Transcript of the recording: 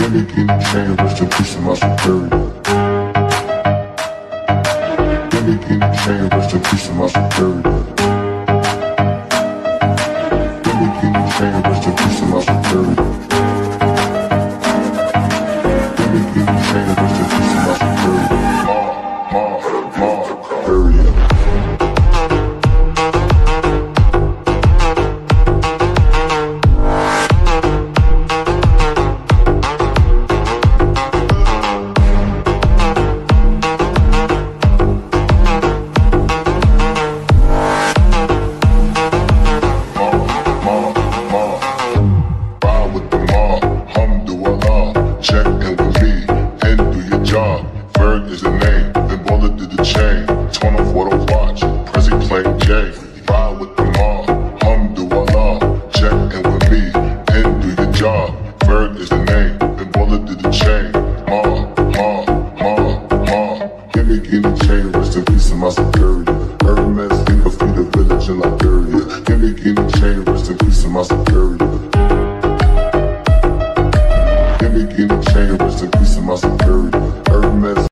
Gimme chain, rest in peace to my superior. Gimme chain, rest in peace to my superior. Gimme chain, rest in peace to my superior. Chain, rest in peace to my superior. chain. Turn off what I watch. Prezi playing J. Ride with the mob. Hum do Allah. Check in with me. Pin do your job. Bird is the name. And bullet to the chain. Ma, ma, ma, ma. Give me, give me chain. Rest in peace to my superior. Hermes, think of feed the village in Liberia. Give me, give me chain. Rest in peace to my superior. Give me, give me chain. Rest in peace to my superior.